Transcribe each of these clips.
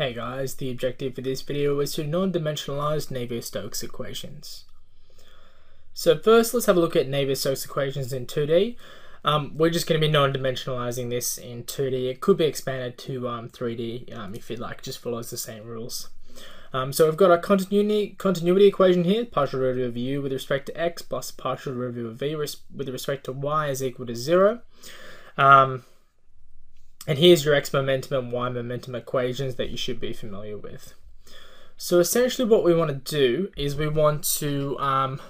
Hey guys, the objective for this video is to non-dimensionalize Navier-Stokes equations. So first let's have a look at Navier-Stokes equations in 2D. Um, we're just going to be non-dimensionalizing this in 2D. It could be expanded to um, 3D um, if it like just follows the same rules. Um, so we've got our continuity, continuity equation here, partial derivative of u with respect to x plus partial derivative of v with respect to y is equal to 0. And here's your x momentum and y momentum equations that you should be familiar with. So essentially what we want to do is we want to um,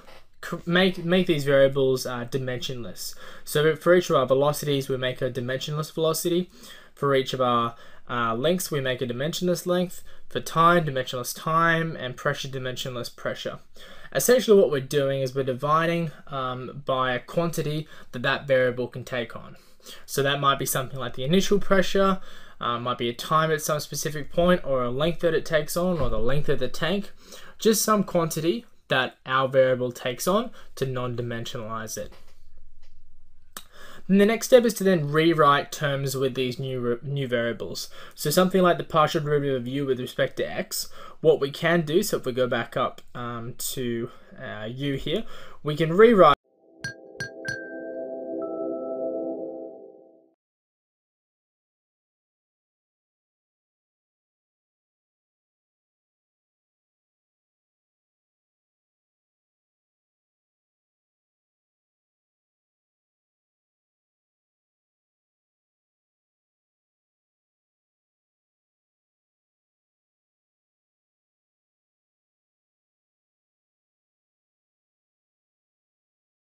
make, make these variables uh, dimensionless. So for each of our velocities we make a dimensionless velocity. For each of our uh, lengths we make a dimensionless length. For time, dimensionless time. And pressure, dimensionless pressure. Essentially what we're doing is we're dividing um, by a quantity that that variable can take on. So that might be something like the initial pressure, uh, might be a time at some specific point, or a length that it takes on, or the length of the tank. Just some quantity that our variable takes on to non-dimensionalize it. And the next step is to then rewrite terms with these new new variables. So something like the partial derivative of u with respect to x, what we can do, so if we go back up um, to uh, u here, we can rewrite